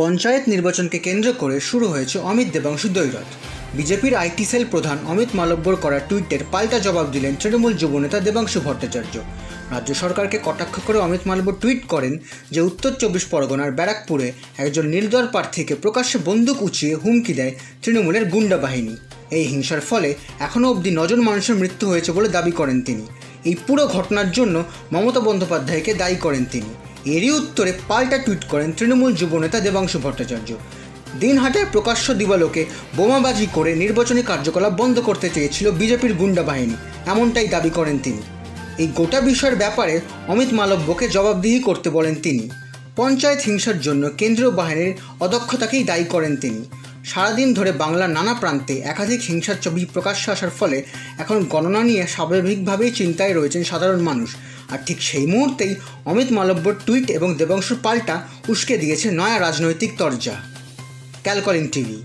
পঞ্চায়েত নির্বাচনকে কেন্দ্র করে শুরু হয়েছে অমিত দেবাংশু দ্বৈরথ। বিজেপির আইটি সেল প্রধান অমিত মালব্যর করা টুইটের পাল্টা জবাব দিলেন তৃণমূল যুবনেতা দেবাংশু ভট্টাচার্য। রাজ্য সরকারকে কটাক্ষ করে অমিত মালব্য টুইট করেন যে উত্তর চব্বিশ পরগনার ব্যারাকপুরে একজন নির্দল প্রার্থীকে প্রকাশ্যে বন্দুক উঁচিয়ে হুমকি দেয় তৃণমূলের গুন্ডা বাহিনী। এই হিংসার ফলে এখনও অবধি নজন মানুষের মৃত্যু হয়েছে বলে দাবি করেন তিনি। এই পুরো ঘটনার জন্য মমতা বন্দ্যোপাধ্যায়কে দায়ী করেন তিনি। এরই উত্তরে পাল্টা টুইট করেন তৃণমূল যুবনেতা দেবাংশু ভট্টাচার্য। দিনহাটের প্রকাশ্য দিবালোকে বোমাবাজি করে নির্বাচনী কার্যকলাপ বন্ধ করতে চেয়েছিল বিজেপির গুন্ডা বাহিনী, এমনটাই দাবি করেন তিনি। এই গোটা বিষয়ের ব্যাপারে অমিত মালব্যকে জবাবদিহি করতে বলেন তিনি। পঞ্চায়েত হিংসার জন্য কেন্দ্রীয় বাহিনীর অদক্ষতাকেই দায়ী করেন তিনি। সারাদিন ধরে বাংলার নানা প্রান্তে একাধিক হিংসার ছবি প্রকাশ্যে আসার ফলে এখন গণনা নিয়ে স্বাভাবিকভাবেই চিন্তায় রয়েছেন সাধারণ মানুষ। আর ঠিক সেই মুহূর্তেই অমিত মালব্যর টুইট এবং দেবাংশুর পাল্টা উস্কে দিয়েছে নয়া রাজনৈতিক তরজা ক্যালকলিং টিভি।